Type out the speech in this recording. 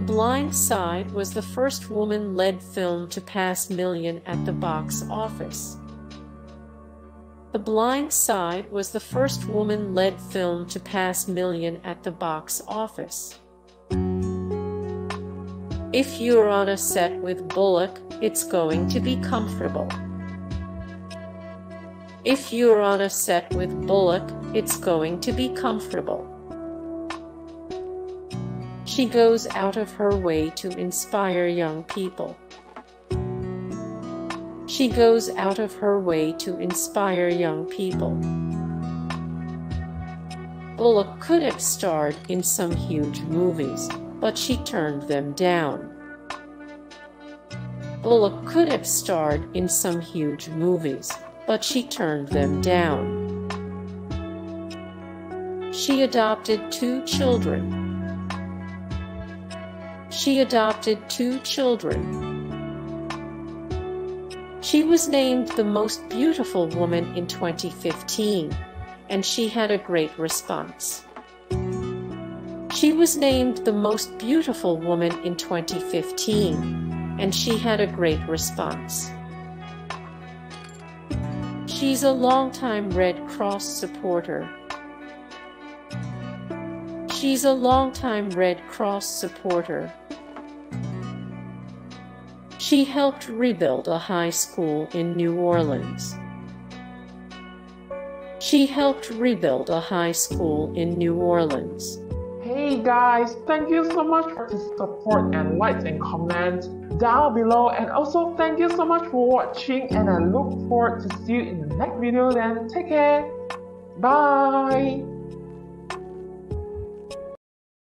Blind Side was the first woman led film to pass million at the box office. The Blind Side was the first woman led film to pass million at the box office. If you're on a set with Bullock, it's going to be comfortable. If you're on a set with Bullock, it's going to be comfortable. She goes out of her way to inspire young people. She goes out of her way to inspire young people. Bullock could have starred in some huge movies, but she turned them down. Bullock could have starred in some huge movies, but she turned them down. She adopted two children. She adopted two children. She was named the most beautiful woman in 2015, and she had a great response. She was named the most beautiful woman in 2015, and she had a great response. She's a longtime Red Cross supporter. She's a longtime Red Cross supporter. She helped rebuild a high school in New Orleans. She helped rebuild a high school in New Orleans. Hey guys, thank you so much for the support and likes and comments down below and also thank you so much for watching and I look forward to see you in the next video then take care. Bye.